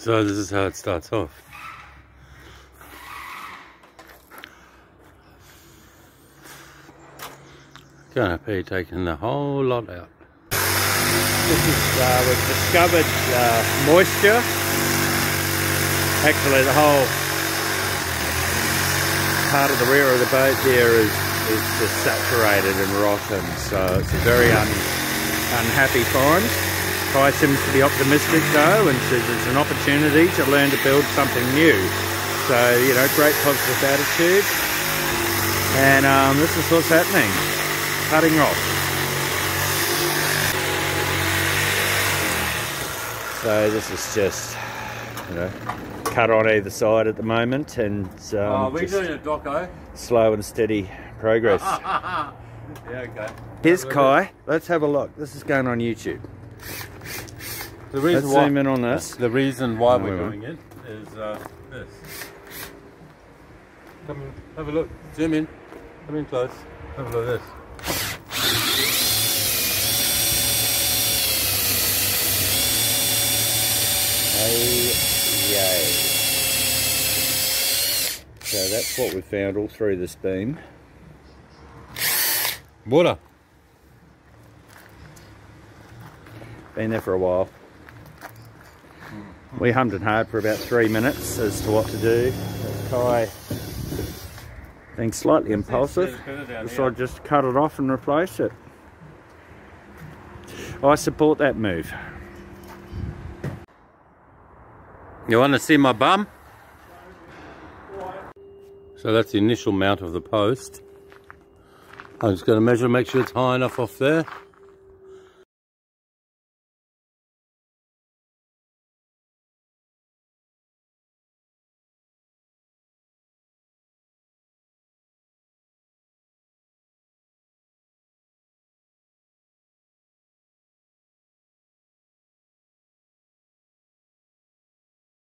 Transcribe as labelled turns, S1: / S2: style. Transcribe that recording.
S1: So this is how it starts off. Gonna be taking the whole lot out.
S2: This is, uh, we've discovered uh, moisture. Actually the whole part of the rear of the boat there is, is just saturated and rotten. So it's a very un, unhappy find. Kai seems to be optimistic though and says it's an opportunity to learn to build something new. So, you know, great positive attitude. And um, this is what's happening. Cutting off. So this is just, you know, cut on either side at the moment and um,
S1: oh, we're doing a doco.
S2: slow and steady progress.
S1: yeah, okay.
S2: Here's Kai. Let's have a look. This is going on YouTube.
S1: The
S2: Let's
S1: reason why
S2: zoom in on this.
S1: the reason why
S2: No,
S1: we're
S2: we
S1: doing it is uh, this. Come in, have a look. Zoom in. Come in close. Have a look at this.
S2: Hey, yay. So that's what we found all through this beam.
S1: Water.
S2: Been there for a while. We hummed and hard for about three minutes as to what to do. Kai, being slightly impulsive, so I just cut it off and replace it. I support that move.
S1: You want to see my bum? So that's the initial mount of the post. I'm just going to measure, make sure it's high enough off there.